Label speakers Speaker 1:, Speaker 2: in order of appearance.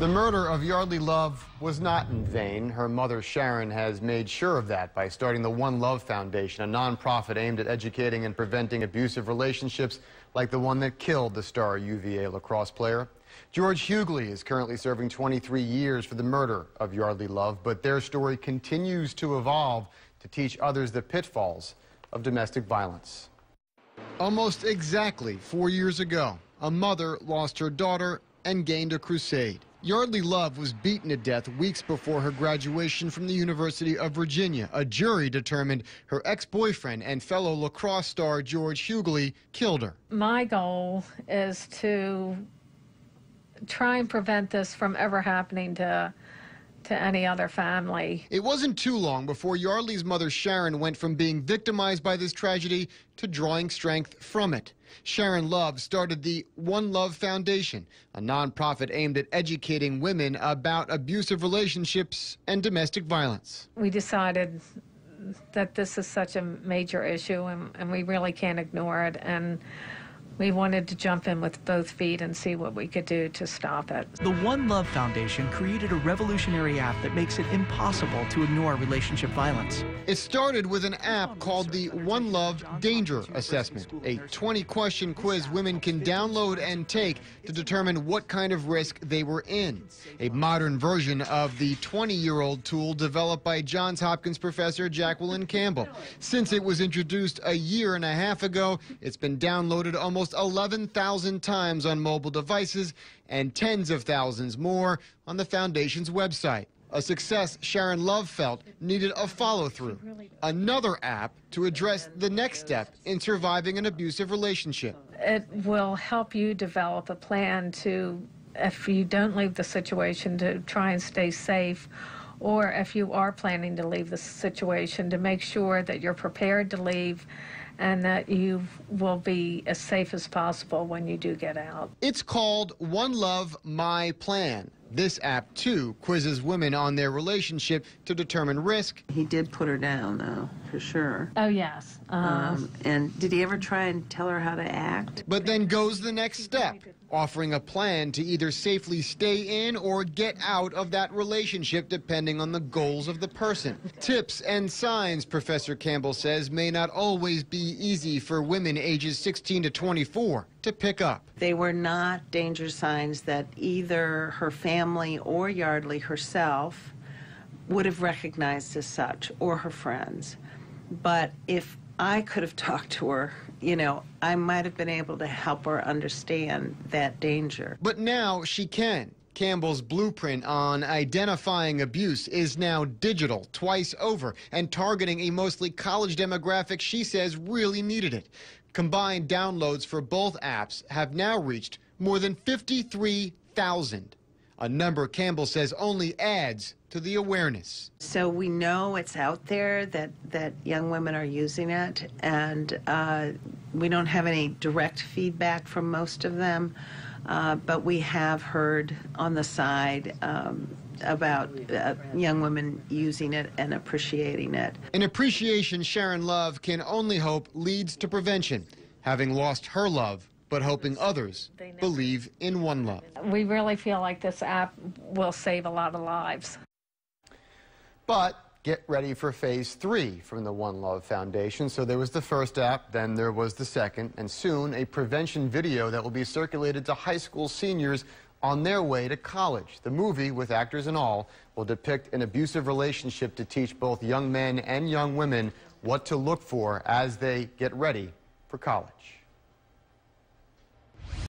Speaker 1: The murder of Yeardley Love was not in vain. Her mother, Sharon, has made sure of that by starting the One Love Foundation, a nonprofit aimed at educating and preventing abusive relationships like the one that killed the star UVA lacrosse player. George Huguely is currently serving 23 years for the murder of Yeardley Love, but their story continues to evolve to teach others the pitfalls of domestic violence. Almost exactly four years ago, a mother lost her daughter and gained a crusade. Yeardley Love was beaten to death weeks before her graduation from the University of Virginia. A jury determined her ex-boyfriend and fellow lacrosse star George Huguely killed her.
Speaker 2: My goal is to try and prevent this from ever happening to to any other family.
Speaker 1: It wasn't too long before Yeardley's mother Sharon went from being victimized by this tragedy to drawing strength from it. Sharon Love started the One Love Foundation, a nonprofit aimed at educating women about abusive relationships and domestic violence.
Speaker 2: We decided that this is such a major issue and, and we really can't ignore it and we wanted to jump in with both feet and see what we could do to stop it.
Speaker 3: The One Love Foundation created a revolutionary app that makes it impossible to ignore relationship violence.
Speaker 1: It started with an app called the One Love Danger Assessment, a 20 question quiz women can download and take to determine what kind of risk they were in. A modern version of the 20 year old tool developed by Johns Hopkins professor Jacqueline Campbell. Since it was introduced a year and a half ago, it's been downloaded almost almost 11,000 times on mobile devices and tens of thousands more on the Foundation's website. A success Sharon Love felt needed a follow through, another app to address the next step in surviving an abusive relationship.
Speaker 2: It will help you develop a plan to, if you don't leave the situation, to try and stay safe or if you are planning to leave the situation, to make sure that you're prepared to leave and that you will be as safe as possible when you do get out.
Speaker 1: It's called One Love My Plan. This app, too, quizzes women on their relationship to determine risk.
Speaker 4: He did put her down, though, for sure.
Speaker 2: Oh, yes. Uh, um,
Speaker 4: and did he ever try and tell her how to act?
Speaker 1: But then goes the next step, offering a plan to either safely stay in or get out of that relationship depending on the goals of the person. Tips and signs, Professor Campbell says, may not always be easy for women ages 16 to 24 to pick up.
Speaker 4: They were not danger signs that either her family or Yeardley herself would have recognized as such, or her friends. But if I could have talked to her, you know, I might have been able to help her understand that danger.
Speaker 1: But now she can. Campbell's blueprint on identifying abuse is now digital twice over and targeting a mostly college demographic she says really needed it. Combined downloads for both apps have now reached more than 53,000, a number Campbell says only adds to the awareness.
Speaker 4: So we know it's out there that, that young women are using it, and uh, we don't have any direct feedback from most of them, uh, but we have heard on the side um, about uh, young women using it and appreciating it.
Speaker 1: An appreciation Sharon Love can only hope leads to prevention, having lost her love but hoping others believe in one love.
Speaker 2: We really feel like this app will save a lot of lives.
Speaker 1: But get ready for phase three from the One Love Foundation. So there was the first app, then there was the second, and soon a prevention video that will be circulated to high school seniors on their way to college. The movie, with actors and all, will depict an abusive relationship to teach both young men and young women what to look for as they get ready for college.